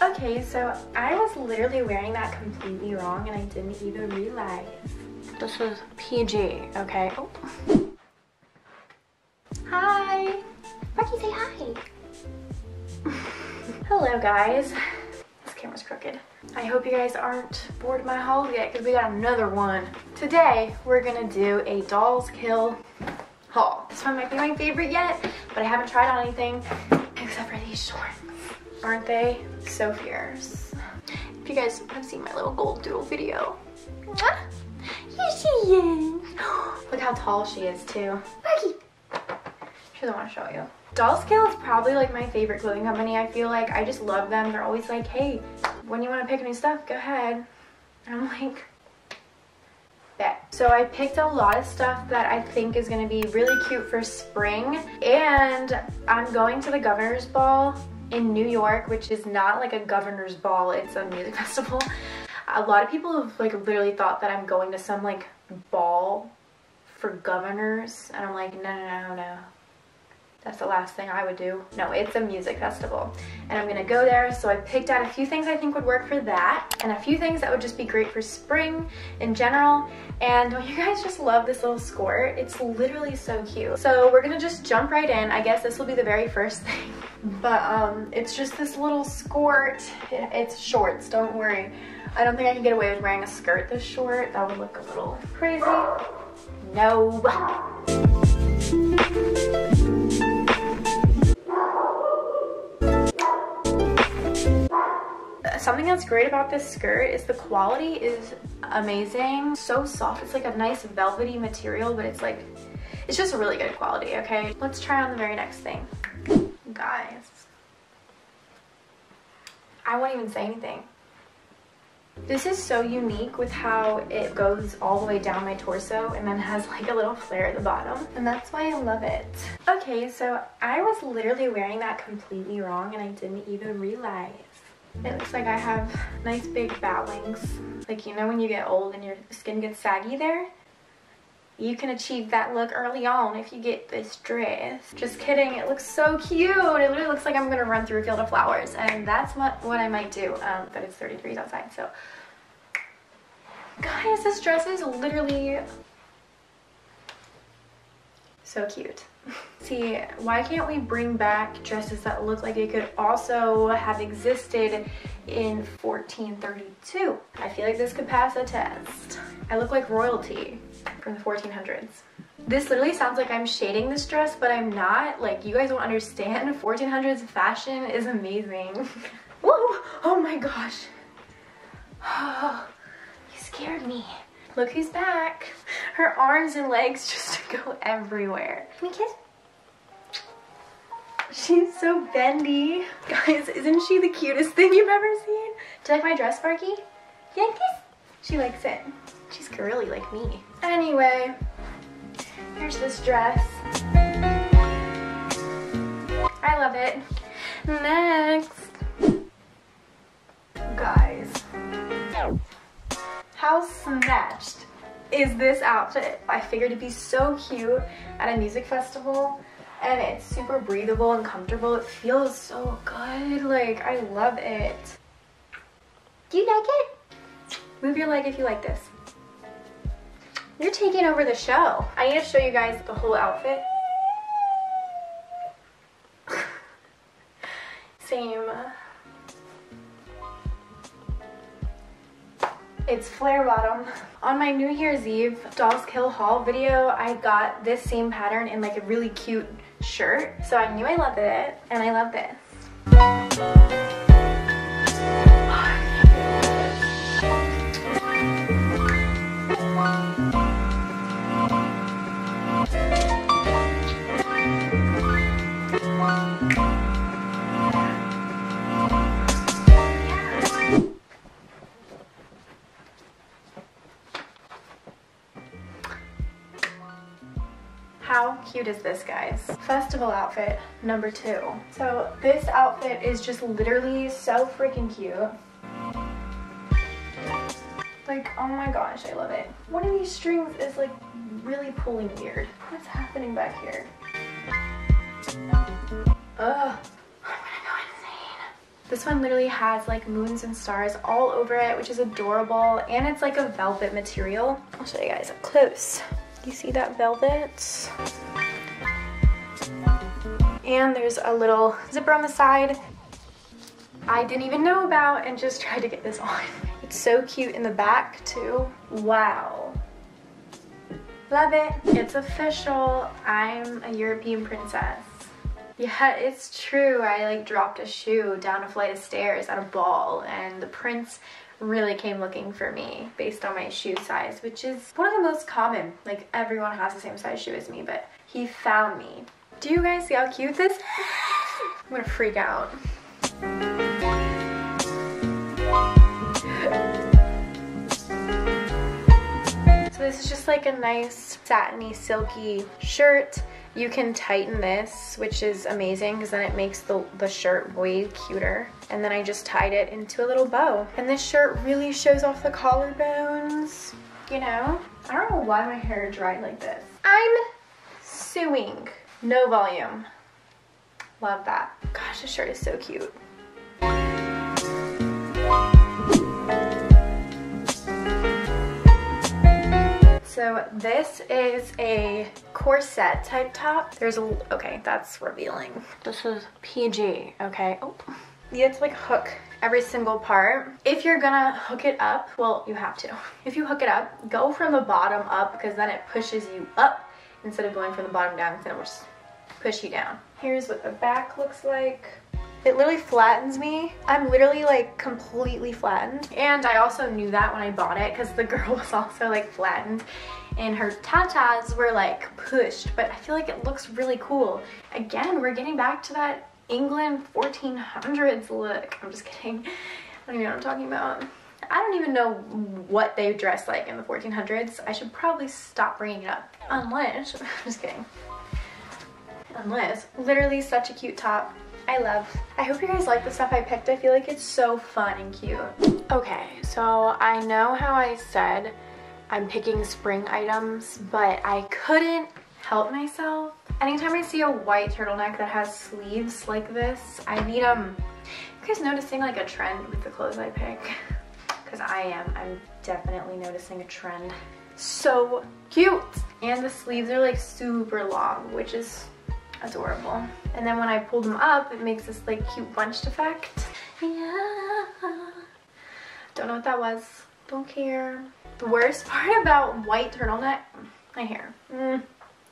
Okay, so I was literally wearing that completely wrong and I didn't even realize. This is PG, okay? Oh. Hi! Becky, say hi! Hello guys. This camera's crooked. I hope you guys aren't bored of my haul yet because we got another one. Today, we're gonna do a Dolls Kill haul. This one might be my favorite yet, but I haven't tried on anything except for these shorts. Aren't they so fierce? If you guys have seen my little gold doodle video. Here she is. Look how tall she is too. She doesn't want to show you. Dolls Kill is probably like my favorite clothing company. I feel like I just love them. They're always like, hey, when you want to pick new stuff, go ahead. And I'm like, bet. So I picked a lot of stuff that I think is going to be really cute for spring. And I'm going to the Governor's Ball in New York, which is not like a Governor's Ball. It's a music festival. A lot of people have like literally thought that I'm going to some like ball for governors. And I'm like, no, no, no, no. That's the last thing I would do. No, it's a music festival and I'm gonna go there. So I picked out a few things I think would work for that and a few things that would just be great for spring in general. And you guys just love this little skirt? It's literally so cute. So we're gonna just jump right in. I guess this will be the very first thing. But um, it's just this little skirt. It's shorts, don't worry. I don't think I can get away with wearing a skirt this short. That would look a little crazy. No. Something that's great about this skirt is the quality is amazing. So soft. It's like a nice velvety material, but it's like, it's just a really good quality, okay? Let's try on the very next thing. Guys. I won't even say anything. This is so unique with how it goes all the way down my torso and then has like a little flare at the bottom. And that's why I love it. Okay, so I was literally wearing that completely wrong and I didn't even realize. It looks like I have nice big bat wings. Like, you know when you get old and your skin gets saggy there? You can achieve that look early on if you get this dress. Just kidding, it looks so cute. It literally looks like I'm gonna run through a field of flowers and that's what, what I might do, um, but it's 30 degrees outside, so. Guys, this dress is literally so cute. See, why can't we bring back dresses that look like it could also have existed in 1432? I feel like this could pass a test. I look like royalty from the 1400s. This literally sounds like I'm shading this dress, but I'm not. Like, you guys don't understand. 1400s fashion is amazing. Whoa! Oh my gosh. Oh, you scared me. Look who's back. Her arms and legs just go everywhere. Can we kiss? She's so bendy. Guys, isn't she the cutest thing you've ever seen? Do you like my dress, Sparky? Yeah, kiss? She likes it. She's girly like me. Anyway, here's this dress. I love it. Next. Guys. How snatched is this outfit? I figured it'd be so cute at a music festival and it's super breathable and comfortable. It feels so good. Like, I love it. Do you like it? Move your leg if you like this. You're taking over the show. I need to show you guys the whole outfit. It's flare bottom. On my New Year's Eve Dolls Kill haul video, I got this same pattern in like a really cute shirt. So I knew I loved it and I love this. Cute is this, guys? Festival outfit number two. So this outfit is just literally so freaking cute. Like, oh my gosh, I love it. One of these strings is like really pulling weird. What's happening back here? Ugh. This one literally has like moons and stars all over it, which is adorable. And it's like a velvet material. I'll show you guys up close. You see that velvet? And there's a little zipper on the side I didn't even know about and just tried to get this on. It's so cute in the back too. Wow. Love it. It's official. I'm a European princess. Yeah, it's true. I like dropped a shoe down a flight of stairs at a ball and the prince really came looking for me based on my shoe size, which is one of the most common. Like everyone has the same size shoe as me, but he found me. Do you guys see how cute this is? I'm gonna freak out. So this is just like a nice satiny silky shirt you can tighten this, which is amazing because then it makes the, the shirt way cuter. And then I just tied it into a little bow. And this shirt really shows off the collarbones, you know? I don't know why my hair dried like this. I'm suing. No volume. Love that. Gosh, this shirt is so cute. So this is a corset type top. There's a, okay, that's revealing. This is PG, okay. Oh, you have to like hook every single part. If you're gonna hook it up, well, you have to. If you hook it up, go from the bottom up because then it pushes you up instead of going from the bottom down because then it will just push you down. Here's what the back looks like. It literally flattens me. I'm literally like completely flattened. And I also knew that when I bought it because the girl was also like flattened and her tatas were like pushed, but I feel like it looks really cool. Again, we're getting back to that England 1400s look. I'm just kidding. I don't even know what I'm talking about. I don't even know what they dressed like in the 1400s. I should probably stop bringing it up. Unless, I'm just kidding. Unless, literally such a cute top. I love. I hope you guys like the stuff I picked. I feel like it's so fun and cute. Okay, so I know how I said I'm picking spring items, but I couldn't help myself. Anytime I see a white turtleneck that has sleeves like this, I need them. You guys noticing like a trend with the clothes I pick? Because I am. I'm definitely noticing a trend. So cute! And the sleeves are like super long, which is adorable. And then when I pull them up, it makes this like cute bunched effect. Yeah. Don't know what that was. Don't care. The worst part about white turtleneck, my hair. Mm,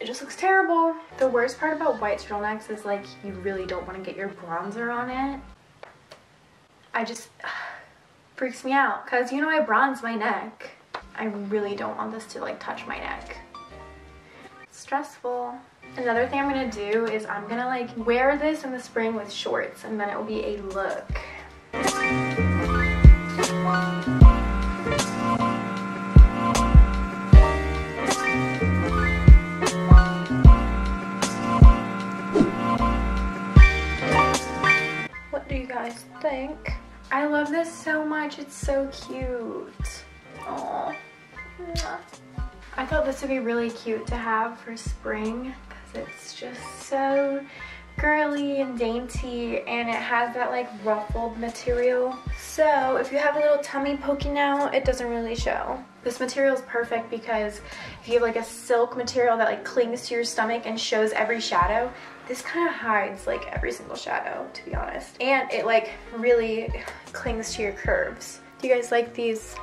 it just looks terrible. The worst part about white turtlenecks is like you really don't want to get your bronzer on it. I just, freaks me out because you know I bronze my neck. I really don't want this to like touch my neck. It's stressful. Another thing I'm gonna do is I'm gonna like wear this in the spring with shorts and then it will be a look. What do you guys think? I love this so much. It's so cute. Aww. I thought this would be really cute to have for spring because it's just so girly and dainty and it has that like ruffled material. So if you have a little tummy poking out, it doesn't really show. This material is perfect because if you have like a silk material that like clings to your stomach and shows every shadow, this kind of hides like every single shadow to be honest. And it like really clings to your curves. Do you guys like these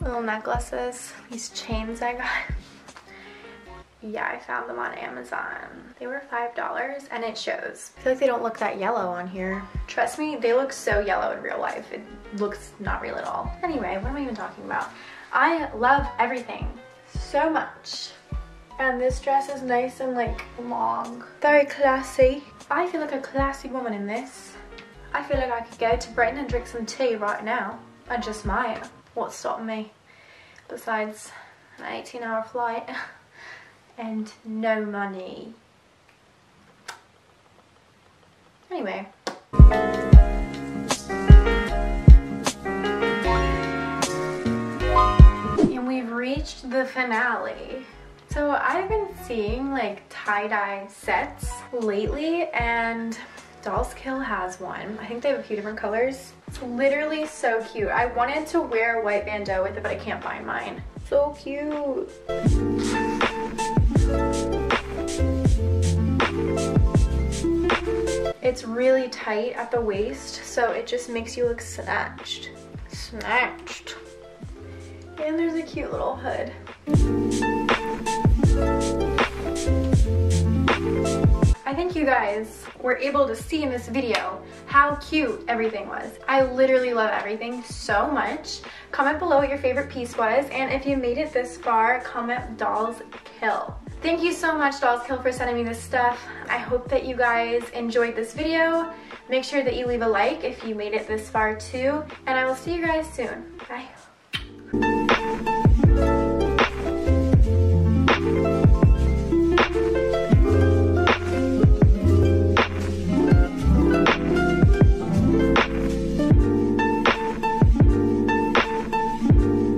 little necklaces? These chains I got? Yeah, I found them on Amazon. They were $5 and it shows. I feel like they don't look that yellow on here. Trust me, they look so yellow in real life. It looks not real at all. Anyway, what am I even talking about? I love everything so much. And this dress is nice and like long. Very classy. I feel like a classy woman in this. I feel like I could go to Britain and drink some tea right now. I just might. What's stopping me? Besides an 18 hour flight. and no money. Anyway. And we've reached the finale. So I've been seeing like tie-dye sets lately and Dolls Kill has one. I think they have a few different colors. It's literally so cute. I wanted to wear a white bandeau with it, but I can't find mine. So cute. It's really tight at the waist, so it just makes you look snatched. Snatched. And there's a cute little hood. I think you guys were able to see in this video how cute everything was. I literally love everything so much. Comment below what your favorite piece was, and if you made it this far, comment Dolls Kill. Thank you so much Dolls Kill for sending me this stuff. I hope that you guys enjoyed this video. Make sure that you leave a like if you made it this far too, and I will see you guys soon. Bye.